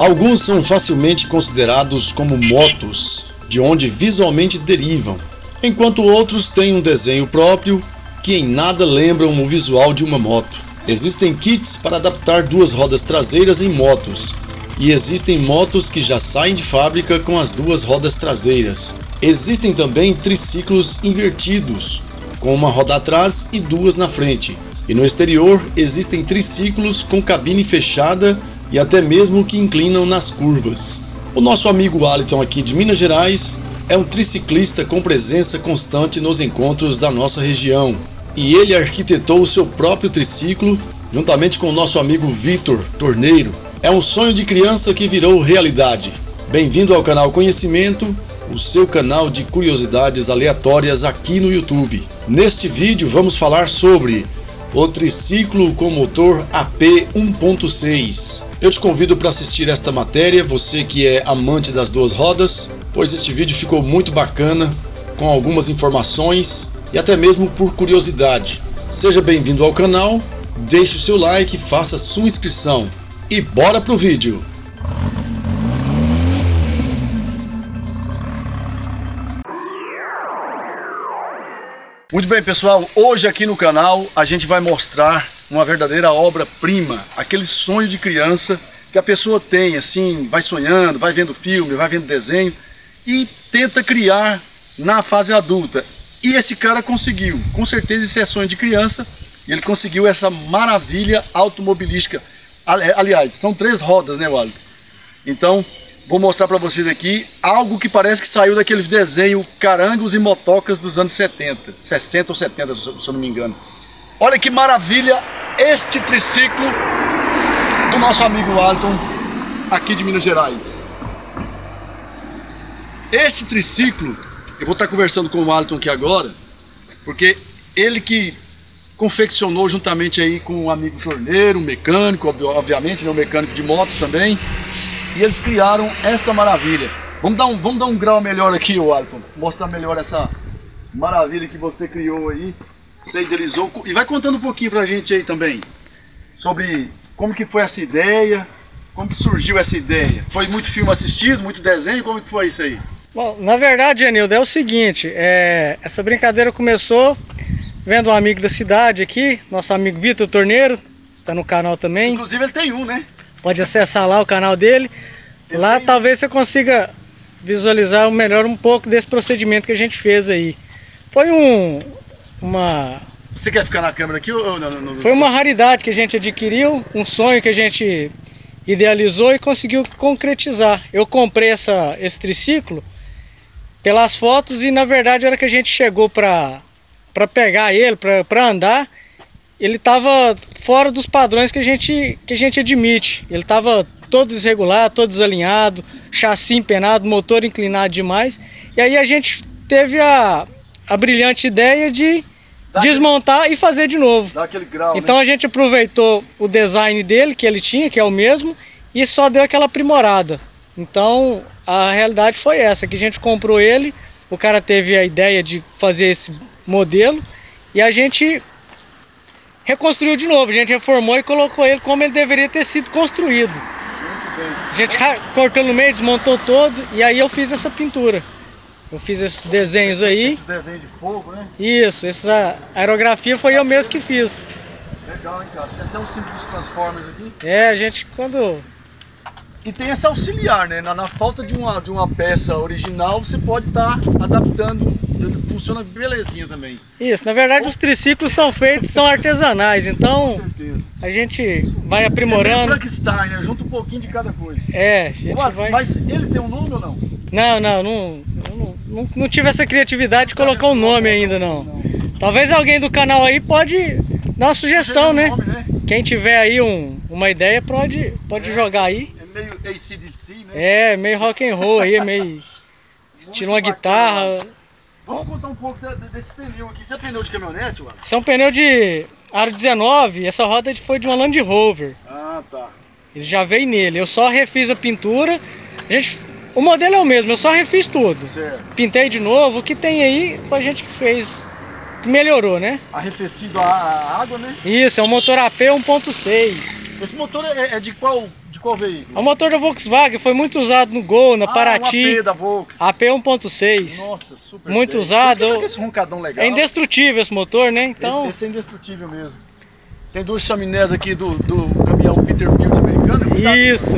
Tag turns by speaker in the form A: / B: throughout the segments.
A: Alguns são facilmente considerados como motos, de onde visualmente derivam, enquanto outros têm um desenho próprio que em nada lembram o visual de uma moto. Existem kits para adaptar duas rodas traseiras em motos, e existem motos que já saem de fábrica com as duas rodas traseiras. Existem também triciclos invertidos, com uma roda atrás e duas na frente. E no exterior existem triciclos com cabine fechada e até mesmo que inclinam nas curvas. O nosso amigo Aliton aqui de Minas Gerais é um triciclista com presença constante nos encontros da nossa região. E ele arquitetou o seu próprio triciclo juntamente com o nosso amigo Vitor Torneiro. É um sonho de criança que virou realidade. Bem-vindo ao canal Conhecimento, o seu canal de curiosidades aleatórias aqui no YouTube. Neste vídeo vamos falar sobre o triciclo com motor AP 1.6. Eu te convido para assistir esta matéria, você que é amante das duas rodas, pois este vídeo ficou muito bacana, com algumas informações e até mesmo por curiosidade. Seja bem-vindo ao canal, deixe o seu like, faça sua inscrição e bora pro vídeo! Muito bem, pessoal. Hoje aqui no canal a gente vai mostrar uma verdadeira obra-prima, aquele sonho de criança que a pessoa tem, assim, vai sonhando, vai vendo filme, vai vendo desenho e tenta criar na fase adulta. E esse cara conseguiu. Com certeza esse é sonho de criança. Ele conseguiu essa maravilha automobilística. Aliás, são três rodas, né, Wally? Então, Vou mostrar para vocês aqui algo que parece que saiu daquele desenho Carangos e Motocas dos anos 70, 60 ou 70, se eu não me engano. Olha que maravilha este triciclo do nosso amigo Alton aqui de Minas Gerais. Este triciclo, eu vou estar conversando com o Alton aqui agora, porque ele que confeccionou juntamente aí com um amigo jorneiro, um mecânico, obviamente, né, um mecânico de motos também, e eles criaram esta maravilha. Vamos dar um, vamos dar um grau melhor aqui, Alton. Mostrar melhor essa maravilha que você criou aí. Você idealizou. E vai contando um pouquinho pra gente aí também. Sobre como que foi essa ideia. Como que surgiu essa ideia? Foi muito filme assistido, muito desenho? Como que foi isso aí?
B: Bom, na verdade, Anildo, é o seguinte. É, essa brincadeira começou vendo um amigo da cidade aqui. Nosso amigo Vitor Torneiro. Tá no canal também.
A: Inclusive ele tem um, né?
B: Pode acessar lá o canal dele. Lá talvez você consiga visualizar melhor um pouco desse procedimento que a gente fez aí. Foi um uma
A: Você quer ficar na câmera aqui ou não?
B: no... Foi uma raridade que a gente adquiriu, um sonho que a gente idealizou e conseguiu concretizar. Eu comprei essa, esse triciclo pelas fotos e na verdade a hora que a gente chegou para para pegar ele, para andar, ele estava fora dos padrões que a gente, que a gente admite. Ele estava todo desregular, todo desalinhado, chassi empenado, motor inclinado demais. E aí a gente teve a, a brilhante ideia de Dá desmontar aquele... e fazer de novo.
A: Grau,
B: então
A: né?
B: a gente aproveitou o design dele, que ele tinha, que é o mesmo, e só deu aquela aprimorada. Então a realidade foi essa, que a gente comprou ele, o cara teve a ideia de fazer esse modelo e a gente reconstruiu de novo. A gente reformou e colocou ele como ele deveria ter sido construído. A gente cortou no meio, desmontou todo e aí eu fiz essa pintura. Eu fiz esses desenhos aí.
A: Esse desenho de fogo, né?
B: Isso, essa aerografia foi eu mesmo que fiz.
A: Legal, hein, cara? Tem até um símbolo dos Transformers aqui.
B: É, a gente quando
A: e tem esse auxiliar, né? Na, na, falta de uma, de uma peça original, você pode estar tá adaptando, funciona belezinha também.
B: Isso, na verdade os triciclos são feitos, são artesanais, então a gente vai aprimorando. É
A: Frankenstein, né? Junta um pouquinho de cada coisa.
B: É, gente
A: Ué,
B: vai...
A: Mas ele tem um nome ou não?
B: Não, não, não, não, não, tive essa criatividade de colocar um nome ainda não. Talvez alguém do canal aí pode dar uma sugestão, né? Né? Quem tiver aí um, uma ideia pode, pode é. jogar aí
A: meio ACDC, né?
B: É, meio rock and roll aí, meio estilo uma guitarra.
A: Vamos contar um pouco desse pneu aqui. Isso é pneu de caminhonete, mano?
B: Isso é um pneu de aro 19, essa roda foi de uma Land Rover.
A: Ah, tá.
B: Ele já veio nele. Eu só refiz a pintura. A gente, o modelo é o mesmo, eu só refiz tudo.
A: Certo.
B: Pintei de novo. O que tem aí foi a gente que fez, que melhorou, né?
A: Arrefecido a água, né?
B: Isso, é um motor AP 1.6.
A: Esse motor é, é de qual de qual veículo?
B: O motor da Volkswagen foi muito usado no Gol, na
A: ah,
B: Paraty.
A: Um AP da Volks.
B: AP 1.6.
A: Nossa, super
B: Muito
A: bem.
B: usado.
A: Que tá esse roncadão legal.
B: É indestrutível esse motor, né? Então,
A: Esse, esse é indestrutível mesmo. Tem duas chaminés aqui do, do caminhão Peterbilt americano. Cuidado.
B: isso.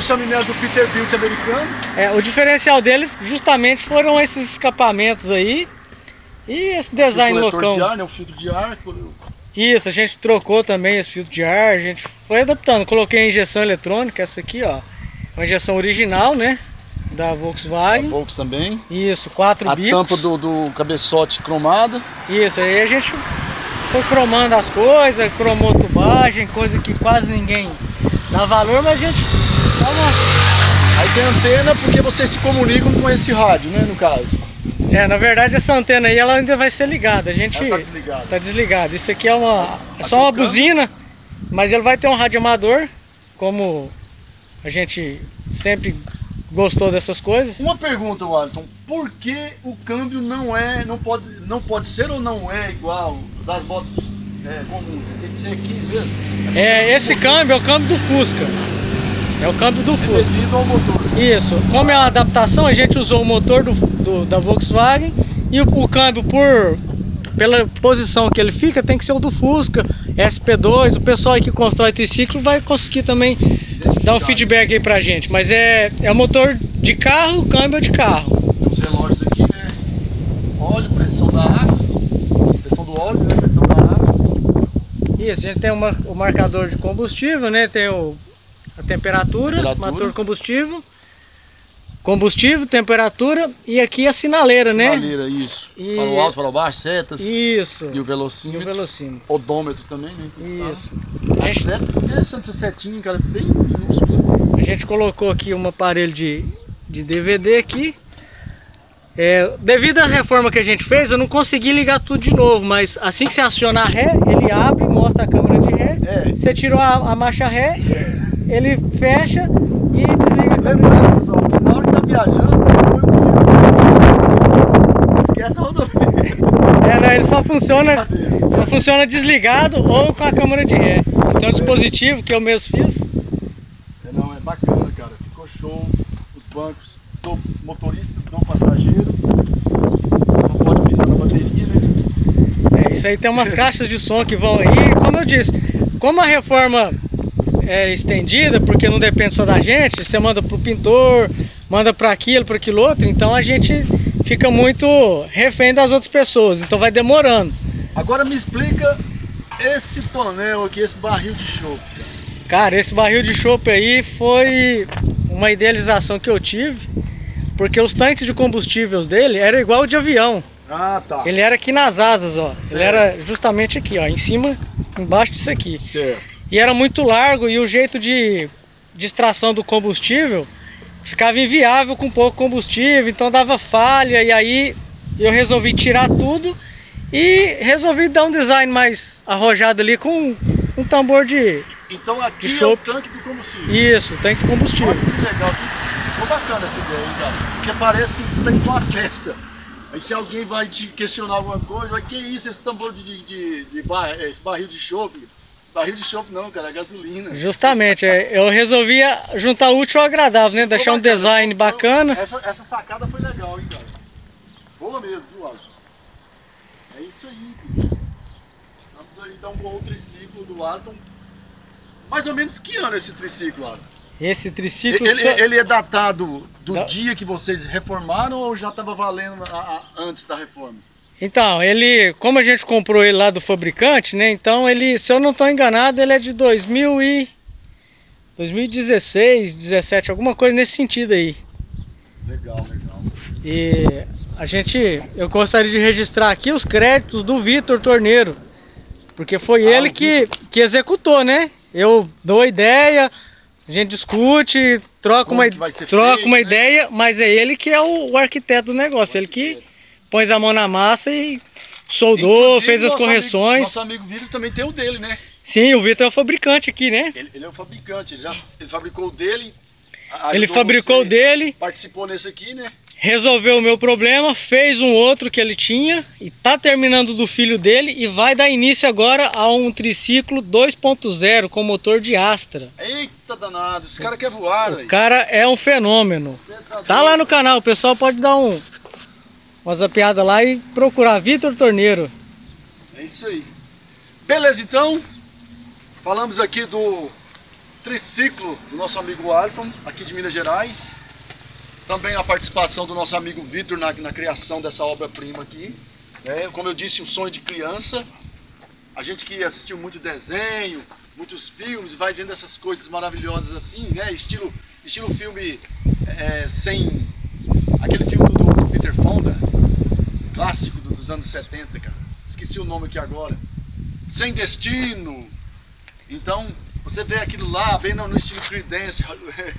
A: Duas chaminés do Peterbilt americano.
B: É, o diferencial dele justamente foram esses escapamentos aí. E esse design
A: o
B: loucão.
A: de ar, né? O filtro de ar.
B: Isso, a gente trocou também esse filtro de ar, a gente foi adaptando. Coloquei a injeção eletrônica, essa aqui, ó. Uma injeção original, né? Da
A: A
B: Volkswagen.
A: Volks também.
B: Isso, quatro
A: A
B: bicos.
A: tampa do, do cabeçote cromada.
B: Isso, aí a gente foi cromando as coisas, cromou tubagem, coisa que quase ninguém dá valor, mas a gente.
A: Aí tem antena porque vocês se comunicam com esse rádio, né? No caso.
B: É, na verdade essa antena aí ela ainda vai ser ligada. A gente
A: Ela tá desligada.
B: tá desligado. Isso aqui é uma é
A: Tá
B: só uma buzina, mas ele vai ter um rádio amador, como a gente sempre gostou dessas coisas.
A: Uma pergunta, Wellington. Por que o câmbio não é, não pode, não pode ser ou não é igual das motos é, comuns? Tem que ser aqui mesmo.
B: É, esse câmbio é o câmbio do Fusca. É o câmbio do
A: É
B: Fusca.
A: devido ao motor.
B: Isso. Como é uma adaptação, a gente usou o motor do, do- da Volkswagen e o, o câmbio por pela posição que ele fica tem que ser o do Fusca, SP2. O pessoal aí que constrói triciclo vai conseguir também dar um feedback aí pra gente. Mas é é motor de carro, câmbio é de carro.
A: Tem os relógios aqui, né? Óleo, pressão da água. Pressão do óleo, né? Pressão da água.
B: Isso. A gente tem uma- o marcador de combustível, né? Tem o, a temperatura,
A: Temperatura.
B: motor combustível, combustível, temperatura e aqui a sinaleira, né?
A: Sinaleira, isso.
B: E-
A: Farol alto, farol baixo, setas.
B: Isso.
A: E o
B: E o
A: velocímetro.
B: velocímetro.
A: Odômetro também, né?
B: Isso.
A: A
B: A gente,
A: seta, interessante essa setinha, cara, bem minúscula.
B: a gente colocou aqui um aparelho de, de DVD aqui. É, devido à reforma que a gente fez, eu não consegui ligar tudo de novo, mas assim que você aciona a ré, ele abre, mostra a câmera de ré.
A: É.
B: Você tirou a, a marcha ré, ele fecha e desliga a câmera.
A: Lembrando, pessoal, que na hora que tá viajando, filme. Esquece a rodovia.
B: É, não, ele só funciona, só funciona desligado ou com a câmera de ré. Tem um dispositivo que eu mesmo fiz.
A: É, não, é bacana, cara. Ficou show. Os bancos do motorista, do passageiro. Não pode pensar na bateria, né?
B: É, isso aí tem umas caixas de som que vão aí, como eu disse, como a reforma é estendida, porque não depende só da gente, você manda pro pintor, manda para aquilo, para aquilo outro, então a gente fica muito refém das outras pessoas, então vai demorando.
A: Agora me explica esse tonel aqui, esse barril de chope.
B: Cara, esse barril de chope aí foi uma idealização que eu tive, porque os tanques de combustível dele era igual o de avião.
A: Ah, tá.
B: Ele era aqui nas asas, ó. Ele
A: Certo.
B: era justamente aqui, ó, em cima, embaixo disso aqui.
A: Certo.
B: E era muito largo e o jeito de, extração do combustível ficava inviável com pouco combustível, então dava falha e aí eu resolvi tirar tudo e resolvi dar um design mais arrojado ali com um tambor de
A: Então aqui
B: De
A: é o tanque do combustível.
B: isso, tanque de combustível.
A: Olha que legal, que- ficou bacana essa ideia, cara? Porque parece assim que você tá indo pra uma festa. Aí se alguém vai te questionar alguma coisa, vai, que isso, esse tambor de, de, de, de bar- esse barril de chope? Barril de chope não, cara, é gasolina.
B: Justamente, é, eu resolvi juntar útil ao agradável, né?
A: Ficou
B: Deixar um
A: bacana,
B: design
A: ficou-
B: bacana.
A: Essa, essa sacada foi legal, hein, cara? Boa mesmo, viu, Alisson? É isso aí, bicho. Vamos aí então com o triciclo do Arton. Mais ou menos que ano esse triciclo, Arton?
B: Esse triciclo
A: Ele,
B: só-
A: ele é datado do dia que vocês reformaram ou já estava valendo a- a- antes da reforma?
B: Então, ele, como a gente comprou ele lá do fabricante, né? Então ele, se eu não estou enganado, ele é de 2000 e 2016, 17, alguma coisa nesse sentido aí.
A: Legal, legal.
B: E a gente, eu gostaria de registrar aqui os créditos do Vitor Torneiro, porque foi
A: Ah,
B: ele
A: o
B: que, que executou, né? Eu dou a ideia, a gente discute, troca
A: Como
B: uma, troca
A: feito,
B: uma
A: né?
B: ideia, mas é ele que é o, o arquiteto do negócio, ele que põe a mão na massa e soldou,
A: Inclusive,
B: fez as correções.
A: Amigo, nosso amigo Vitor também tem o dele, né?
B: Sim, o Vitor é o fabricante aqui, né?
A: Ele, ele é o fabricante, ele já ele fabricou o dele.
B: Ele fabricou o dele,
A: Participou nesse aqui, né?
B: resolveu o meu problema, fez um outro que ele tinha e tá terminando do filho dele e vai dar início agora a um triciclo 2.0 com motor de Astra.
A: Eita danado, esse cara quer voar,
B: O cara é um fenômeno. Tá lá no canal, o pessoal pode dar um uma zapiada lá e procurar Vitor Torneiro.
A: É isso aí. Beleza, então. Falamos aqui do triciclo do nosso amigo Alton, aqui de Minas Gerais. Também a participação do nosso amigo Vitor na, na, criação dessa obra-prima aqui. É, como eu disse, um sonho de criança. A gente que assistiu muito desenho, muitos filmes, vai vendo essas coisas maravilhosas assim, né? Estilo, estilo filme é, sem. aquele filme Peter Fonda, clássico dos anos 70, cara. Esqueci o nome aqui agora. Sem Destino. Então, você vê aquilo lá, bem no, no estilo Creedence,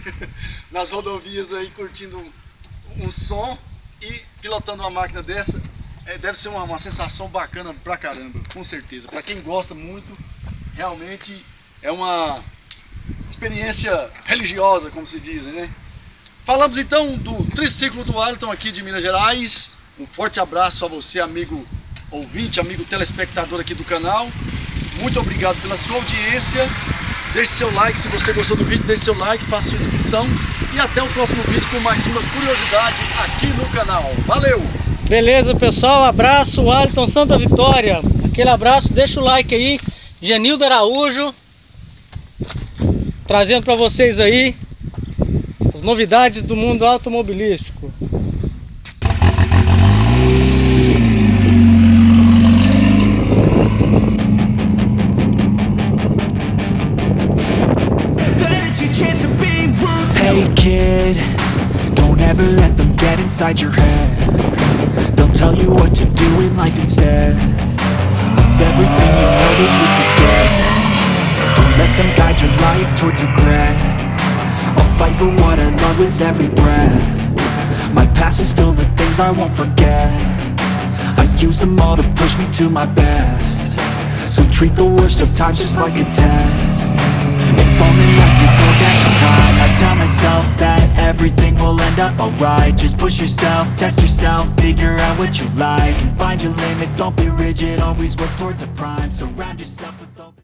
A: nas rodovias aí, curtindo um, um, som e pilotando uma máquina dessa, é, deve ser uma, uma, sensação bacana pra caramba, com certeza. Pra quem gosta muito, realmente é uma experiência religiosa, como se diz, né? Falamos então do triciclo do Wellington aqui de Minas Gerais. Um forte abraço a você, amigo ouvinte, amigo telespectador aqui do canal. Muito obrigado pela sua audiência. Deixe seu like se você gostou do vídeo, deixe seu like, faça sua inscrição e até o próximo vídeo com mais uma curiosidade aqui no canal. Valeu!
B: Beleza, pessoal, abraço, Wellington Santa Vitória. Aquele abraço, deixa o like aí. Genildo Araújo trazendo para vocês aí as novidades do mundo automobilístico.
C: kid Don't ever let them get inside your head. They'll tell you what to do in life instead Of everything you know that you could get. Don't let them guide your life towards regret fight for what I love with every breath. My past is filled with things I won't forget. I use them all to push me to my best. So treat the worst of times just like a test. If only I could go back in time. I tell myself that everything will end up alright. Just push yourself, test yourself, figure out what you like. And find your limits, don't be rigid, always work towards a prime. Surround yourself with